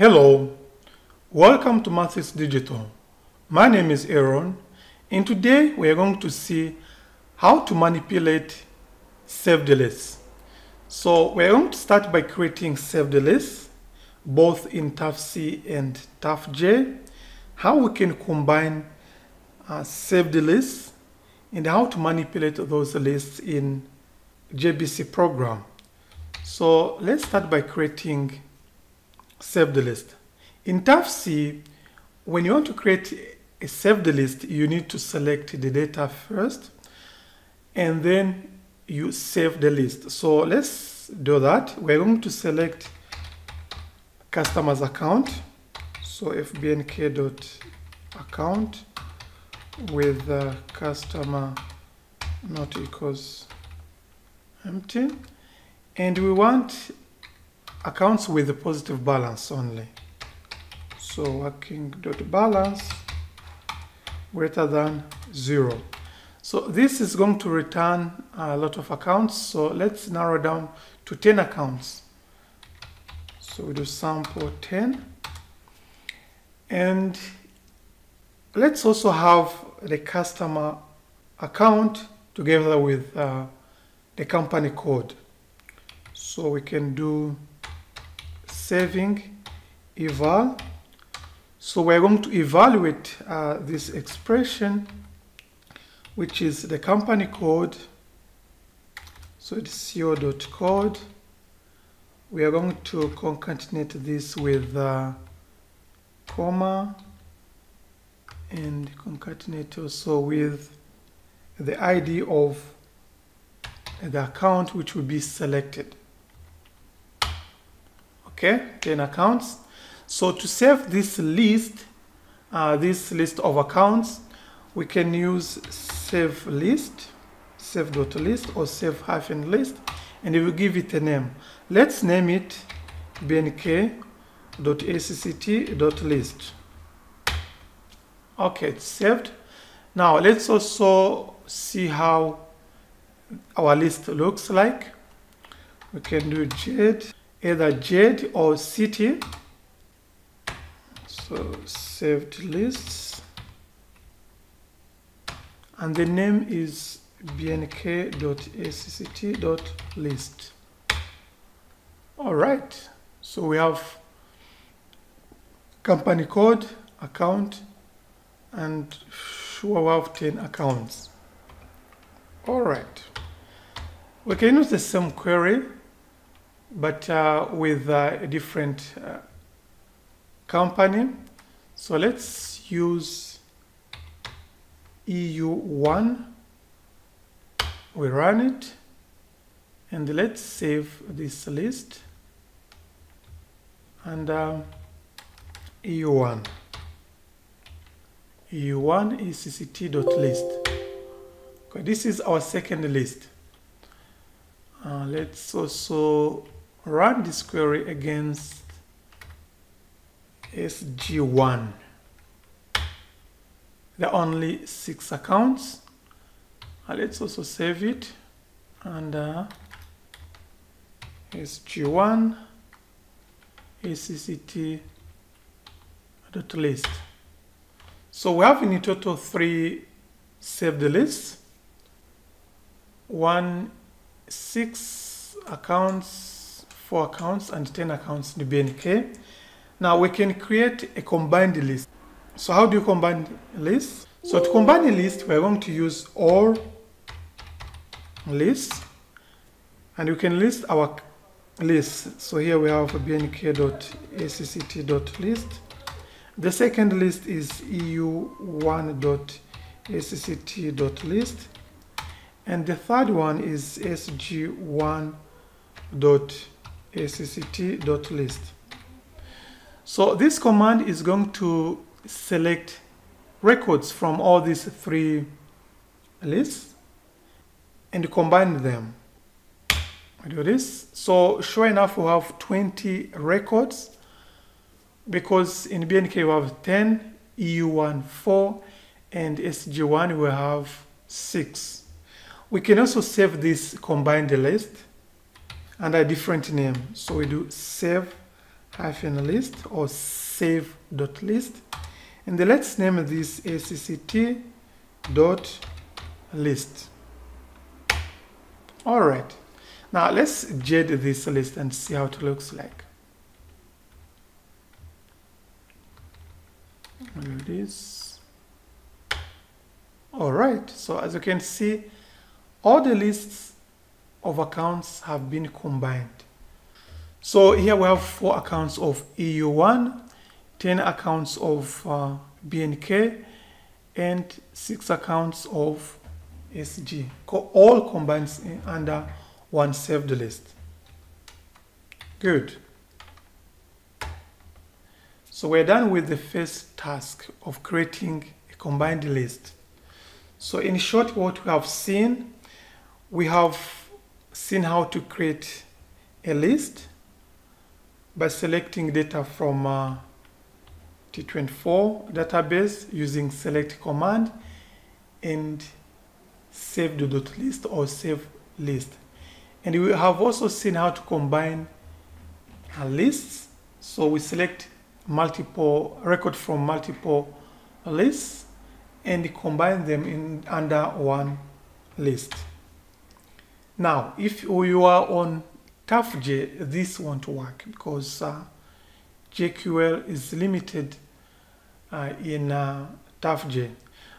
Hello, welcome to Mathisi Digital. My name is Aaron and today we are going to see how to manipulate saved lists. So we're going to start by creating saved lists both in TAFC and TAFJ, how we can combine uh, saved lists and how to manipulate those lists in JBC program. So let's start by creating saved list. In TAFC, when you want to create a saved list, you need to select the data first and then you save the list. So let's do that. We're going to select customers account. So fbnk.account with the customer not equals empty. And we want accounts with a positive balance only. So working dot balance greater than zero. So this is going to return a lot of accounts. So let's narrow down to 10 accounts. So we do sample 10. And let's also have the customer account together with uh, the company code. So we can do saving eval. So we're going to evaluate uh, this expression, which is the company code. So it's co.code. We are going to concatenate this with uh, comma and concatenate also with the ID of the account which will be selected. Okay, 10 accounts. So to save this list, uh, this list of accounts, we can use save list, save dot list or save hyphen list, and we will give it a name. Let's name it bnk.acct.list. Okay, it's saved. Now let's also see how our list looks like. We can do JED, either JED or city. So saved lists. And the name is bnk.acct.list. All right, so we have company code, account, and sure we have 10 accounts. All right, we can use the same query, but uh, with a different uh, company. So let's use EU1. We run it, and let's save this list and um, EU1. EU1 is cct.list. Okay, this is our second list. Uh, let's also run this query against SG1. There are only six accounts. Uh, let's also save it uh, SG1 acct.list. So we have in total three saved lists. One, six accounts, four accounts, and 10 accounts in BNK. Now we can create a combined list. So how do you combine lists? So to combine a list, we're going to use all lists. And you can list our list. So here we have bnk.acct.list. The second list is eu1.acct.list. And the third one is sg1.acct.list. So this command is going to select records from all these three lists and combine them. I do this. So sure enough, we have 20 records because in BNK we have 10, EU1 4, and SG1 we have 6. We can also save this combined list under a different name. So we do save hyphen list or save dot list. And let's name this acct dot list. All right. Now let's JED this list and see how it looks like. This all right. So as you can see all the lists of accounts have been combined so here we have four accounts of EU1, 10 accounts of uh, BNK, and six accounts of SG, all combined under one saved list. Good. So we're done with the first task of creating a combined list. So in short, what we have seen, we have seen how to create a list by selecting data from uh, T24 database using select command and save the dot list or save list. And we have also seen how to combine lists. So we select multiple record from multiple lists and combine them in under one list. Now, if you are on TAFJ, this won't work because uh, JQL is limited uh, in uh, TAFJ.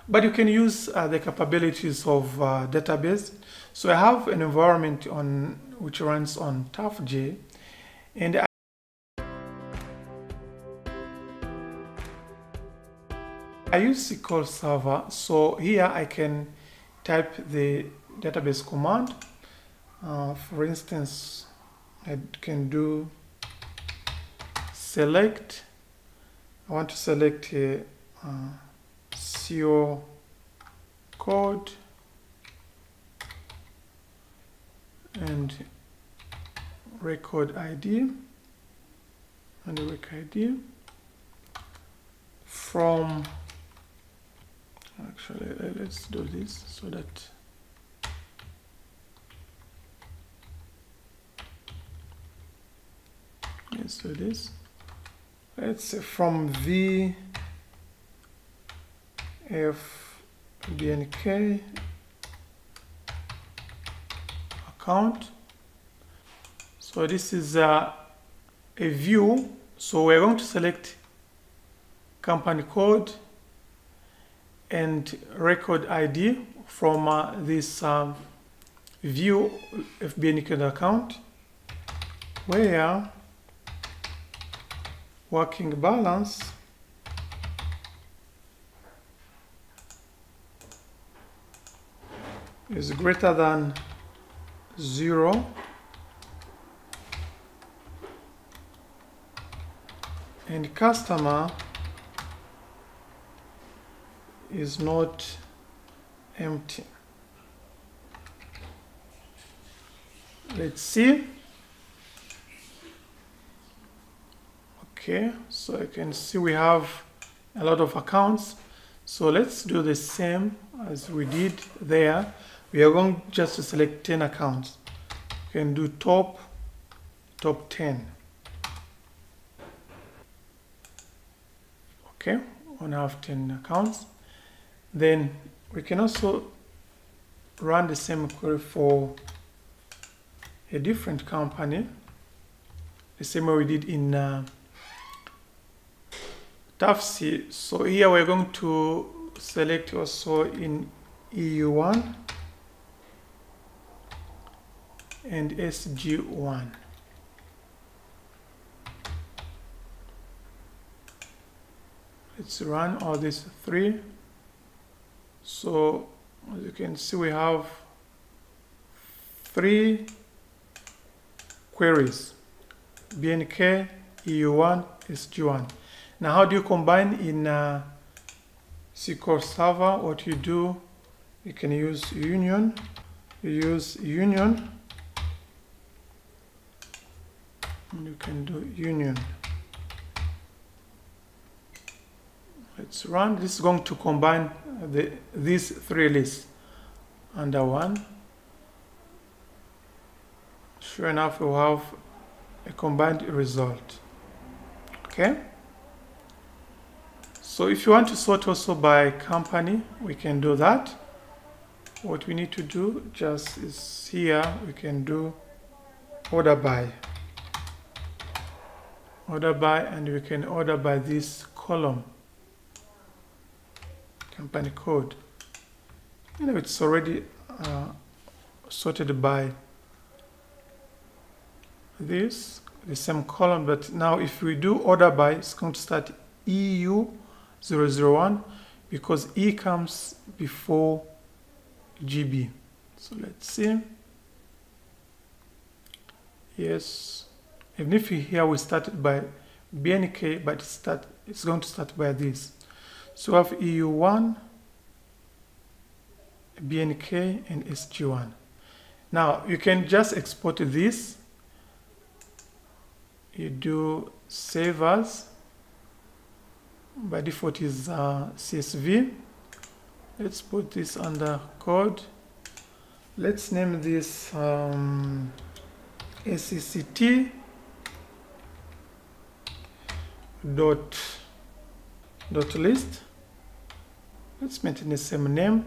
But you can use uh, the capabilities of uh, database. So I have an environment on which runs on TAFJ, and I I use SQL Server. So here I can type the database command. Uh, for instance, I can do select. I want to select a uh, CO code. And record ID and the record ID from actually let's do this so that let's do this let's say from v f bnk account. So this is a, a view. So we're going to select company code and record ID from uh, this um, view FBNK account where working balance. Is greater than zero. And customer is not empty. Let's see okay so I can see we have a lot of accounts. So let's do the same as we did there. We are going just to select 10 accounts. You can do top top 10 okay one have 10 accounts. Then we can also run the same query for a different company the same way we did in uh, TAFC. So here we're going to select also in EU1 and SG1. Let's run all these three. So as you can see, we have three queries, BNK, EU1, SG1. Now, how do you combine in uh, SQL Server? What you do, you can use union. You use union. And you can do union. Let's run. This is going to combine the, these three lists under one. Sure enough, we have a combined result. okay so if you want to sort also by company we can do that. What we need to do just is here we can do order by. Order by and we can order by this column. Company code. You know it's already uh, sorted by this the same column but now if we do order by it's going to start EU 001 because E comes before GB so let's see. Yes. Even if here we started by BNK but start it's going to start by this. So we have EU1 BNK and SG1 now you can just export this. You do save as by default is uh, CSV let's put this under code. Let's name this um, SCCT dot dot list. Let's maintain the same name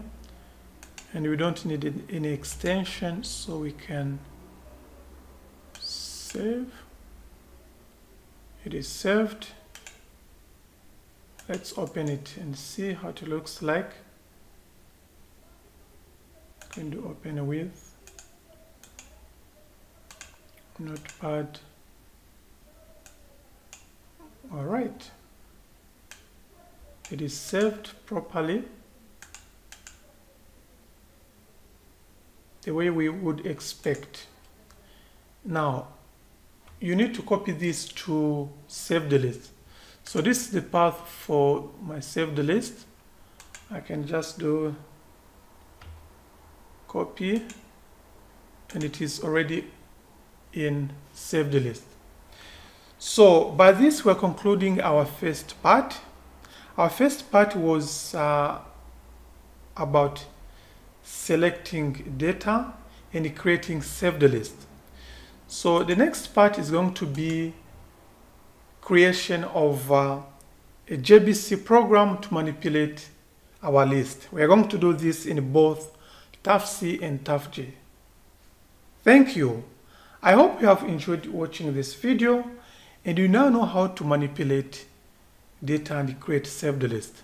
and we don't need any extension so we can save. It is saved let's open it and see how it looks like. Going to open with? Notepad all right. It is saved properly. The way we would expect. Now you need to copy this to save the list so this is the path for my save the list. I can just do copy and it is already in save the list. So by this we're concluding our first part. Our first part was uh, about selecting data and creating save the list. So the next part is going to be creation of uh, a JBC program to manipulate our list. We are going to do this in both TAFC and TAFJ. Thank you. I hope you have enjoyed watching this video and you now know how to manipulate data and create saved list.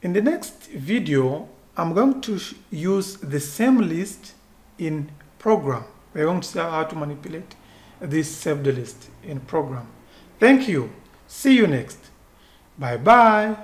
In the next video, I'm going to use the same list in program. We're going to see how to manipulate this saved list in program. Thank you. See you next. Bye bye.